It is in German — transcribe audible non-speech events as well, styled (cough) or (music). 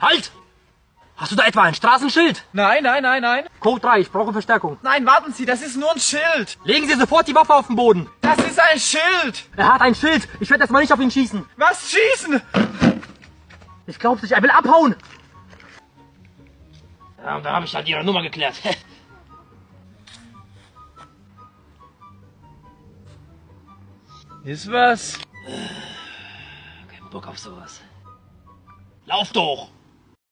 Halt! Hast du da etwa ein Straßenschild? Nein, nein, nein, nein. Code 3, ich brauche Verstärkung. Nein, warten Sie, das ist nur ein Schild. Legen Sie sofort die Waffe auf den Boden. Das ist ein Schild. Er hat ein Schild. Ich werde erstmal nicht auf ihn schießen. Was schießen? Ich glaub's nicht, er will abhauen. Ja, und dann habe ich halt ihre Nummer geklärt. (laughs) Ist was? Kein Bock auf sowas. Lauf doch!